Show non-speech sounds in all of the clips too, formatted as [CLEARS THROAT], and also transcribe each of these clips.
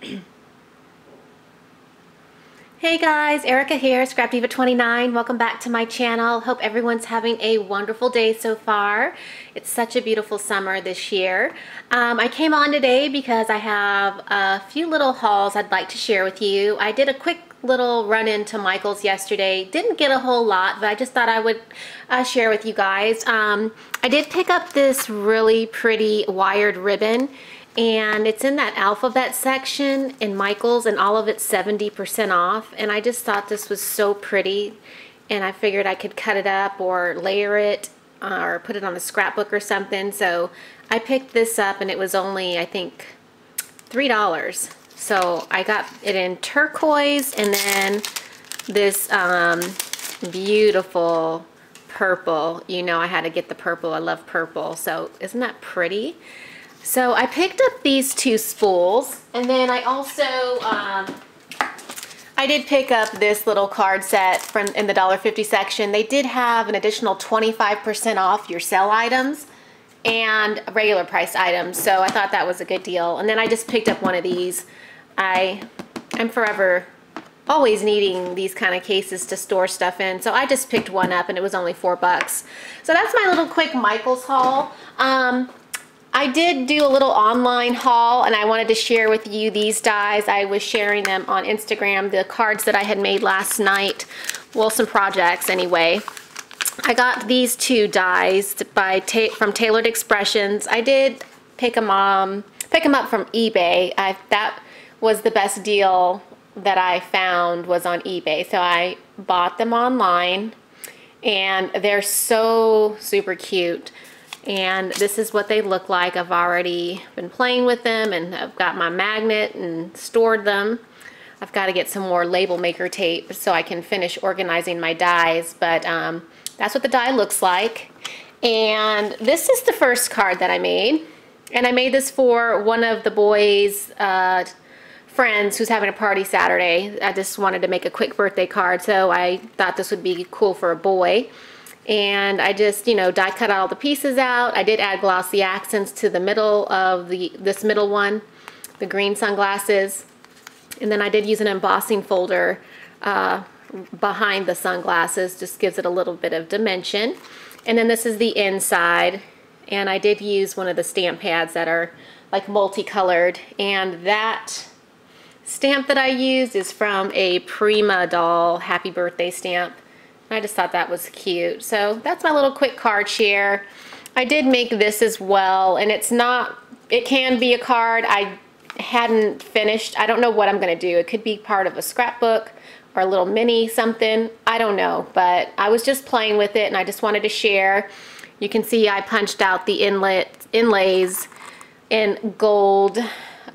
[CLEARS THROAT] Hey guys, Erica here, Scrap Diva 29. Welcome back to my channel. Hope everyone's having a wonderful day so far. It's such a beautiful summer this year. Um, I came on today because I have a few little hauls I'd like to share with you. I did a quick little run into Michael's yesterday. Didn't get a whole lot, but I just thought I would uh, share with you guys. Um, I did pick up this really pretty wired ribbon and it's in that alphabet section in Michael's and all of it's 70% off. And I just thought this was so pretty and I figured I could cut it up or layer it uh, or put it on a scrapbook or something. So I picked this up and it was only I think three dollars. So I got it in turquoise and then this um, beautiful purple. You know I had to get the purple. I love purple. So isn't that pretty so I picked up these two spools and then I also, um, I did pick up this little card set from in the $1.50 section. They did have an additional 25% off your sale items and regular priced items. So I thought that was a good deal. And then I just picked up one of these. I, I'm forever always needing these kind of cases to store stuff in. So I just picked one up and it was only four bucks. So that's my little quick Michaels haul. Um, I did do a little online haul and I wanted to share with you these dies. I was sharing them on Instagram, the cards that I had made last night. Well, some projects anyway. I got these two dies by from Taylored Expressions. I did pick them, um, pick them up from eBay. I, that was the best deal that I found was on eBay. So I bought them online and they're so super cute and this is what they look like. I've already been playing with them and I've got my magnet and stored them. I've got to get some more label maker tape so I can finish organizing my dies, but um, that's what the die looks like. And this is the first card that I made. And I made this for one of the boys' uh, friends who's having a party Saturday. I just wanted to make a quick birthday card, so I thought this would be cool for a boy and I just you know die cut all the pieces out. I did add glossy accents to the middle of the this middle one the green sunglasses. And then I did use an embossing folder uh, behind the sunglasses just gives it a little bit of dimension. And then this is the inside. And I did use one of the stamp pads that are like multicolored. And that stamp that I used is from a Prima doll happy birthday stamp I just thought that was cute. So that's my little quick card share. I did make this as well, and it's not, it can be a card. I hadn't finished. I don't know what I'm going to do. It could be part of a scrapbook or a little mini something. I don't know, but I was just playing with it, and I just wanted to share. You can see I punched out the inlet inlays in gold,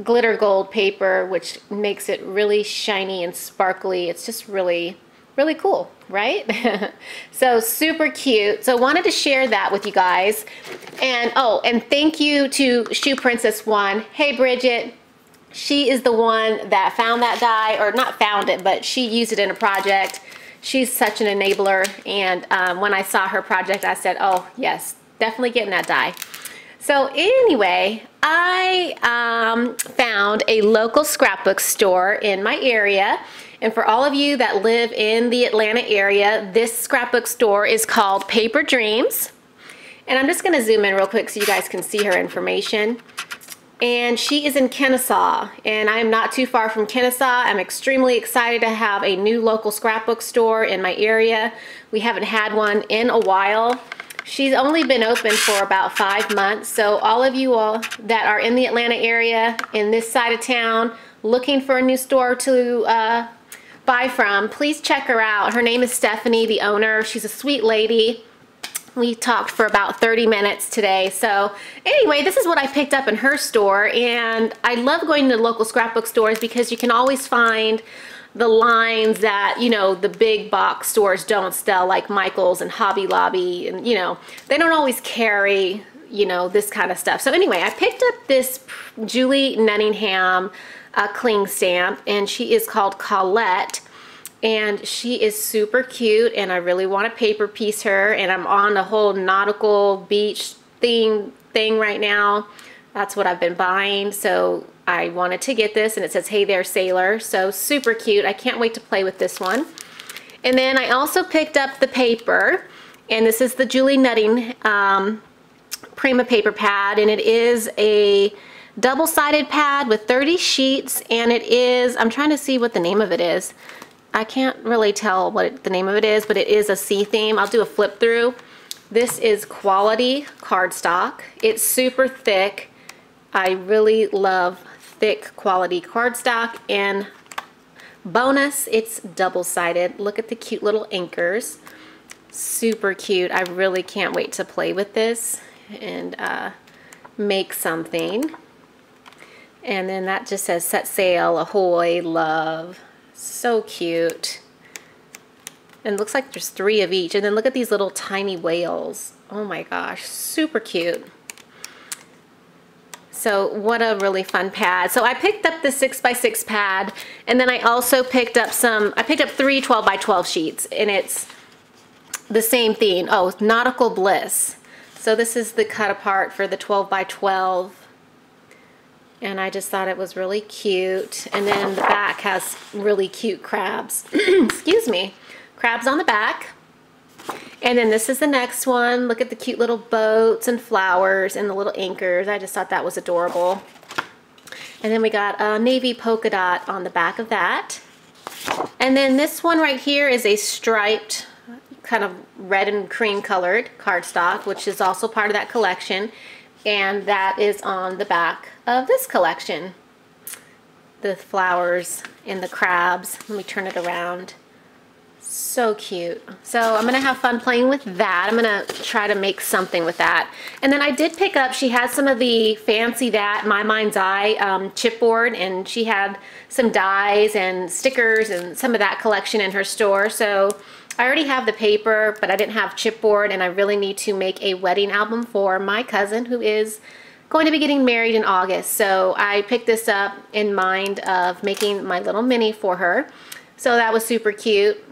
glitter gold paper, which makes it really shiny and sparkly. It's just really really cool, right? [LAUGHS] so super cute. So I wanted to share that with you guys. And oh, and thank you to Shoe Princess One. Hey Bridget, she is the one that found that die, or not found it, but she used it in a project. She's such an enabler. And um, when I saw her project, I said, oh yes, definitely getting that die. So anyway, I um, found a local scrapbook store in my area and for all of you that live in the Atlanta area, this scrapbook store is called Paper Dreams. And I'm just gonna zoom in real quick so you guys can see her information. And she is in Kennesaw, and I am not too far from Kennesaw. I'm extremely excited to have a new local scrapbook store in my area. We haven't had one in a while. She's only been open for about five months, so all of you all that are in the Atlanta area, in this side of town, looking for a new store to uh, buy from, please check her out. Her name is Stephanie, the owner. She's a sweet lady. We talked for about 30 minutes today. So anyway, this is what I picked up in her store. And I love going to local scrapbook stores because you can always find the lines that, you know, the big box stores don't sell like Michael's and Hobby Lobby. And, you know, they don't always carry, you know, this kind of stuff. So anyway, I picked up this Julie Nutting a cling stamp and she is called Colette and she is super cute and I really want to paper piece her and I'm on the whole nautical beach theme thing right now that's what I've been buying so I wanted to get this and it says, hey there sailor. So super cute. I can't wait to play with this one. And then I also picked up the paper and this is the Julie Nutting um, Prima paper pad and it is a double-sided pad with 30 sheets and it is, I'm trying to see what the name of it is. I can't really tell what the name of it is, but it is a sea theme. I'll do a flip through. This is quality cardstock. It's super thick. I really love thick quality cardstock and bonus, it's double-sided. Look at the cute little anchors. Super cute. I really can't wait to play with this and uh, make something. And then that just says set sail, ahoy, love. So cute. And looks like there's three of each. And then look at these little tiny whales. Oh my gosh, super cute. So what a really fun pad. So I picked up the 6x6 pad and then I also picked up some, I picked up three 12 by 12 sheets and it's the same theme. Oh, Nautical Bliss. So this is the cut apart for the 12 by 12 and I just thought it was really cute. And then the back has really cute crabs. [CLEARS THROAT] Excuse me. Crabs on the back. And then this is the next one. Look at the cute little boats and flowers and the little anchors. I just thought that was adorable. And then we got a navy polka dot on the back of that. And then this one right here is a striped, kind of red and cream colored cardstock, which is also part of that collection and that is on the back of this collection. The flowers and the crabs. Let me turn it around. So cute. So I'm going to have fun playing with that. I'm going to try to make something with that. And then I did pick up, she had some of the Fancy That My Mind's Eye um, chipboard and she had some dies and stickers and some of that collection in her store. So I already have the paper, but I didn't have chipboard and I really need to make a wedding album for my cousin who is going to be getting married in August. So I picked this up in mind of making my little mini for her. So that was super cute.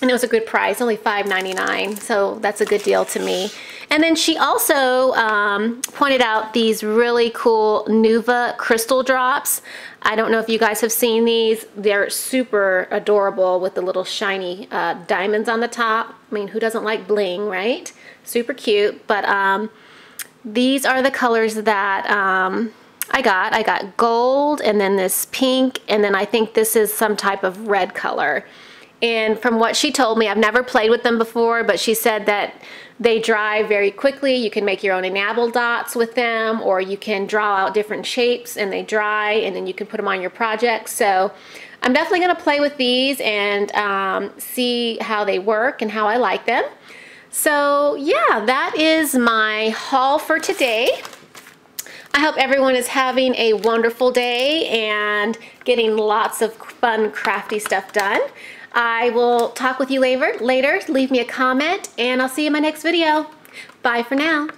And it was a good price, only $5.99. So that's a good deal to me. And then she also um, pointed out these really cool Nuvo crystal drops. I don't know if you guys have seen these. They're super adorable with the little shiny uh, diamonds on the top. I mean, who doesn't like bling, right? Super cute. But um, these are the colors that um, I got. I got gold and then this pink and then I think this is some type of red color. And from what she told me, I've never played with them before, but she said that they dry very quickly. You can make your own enamel dots with them, or you can draw out different shapes and they dry, and then you can put them on your projects. So I'm definitely gonna play with these and um, see how they work and how I like them. So yeah, that is my haul for today. I hope everyone is having a wonderful day and getting lots of fun crafty stuff done. I will talk with you later. Later, leave me a comment, and I'll see you in my next video. Bye for now.